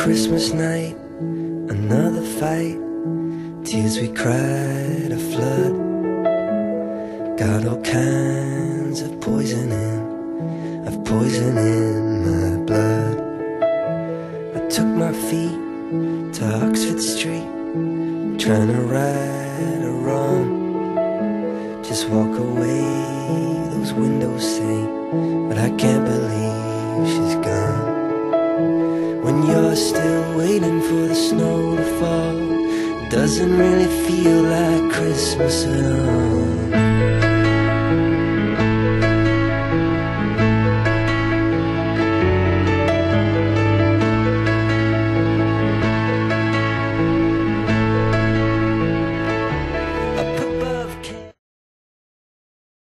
Christmas night, another fight. Tears we cried a flood. Got all kinds of poison in, of poison in my blood. I took my feet to Oxford Street, trying to right a wrong. Just walk away, those windows say, You're still waiting for the snow to fall, doesn't really feel like Christmas at all.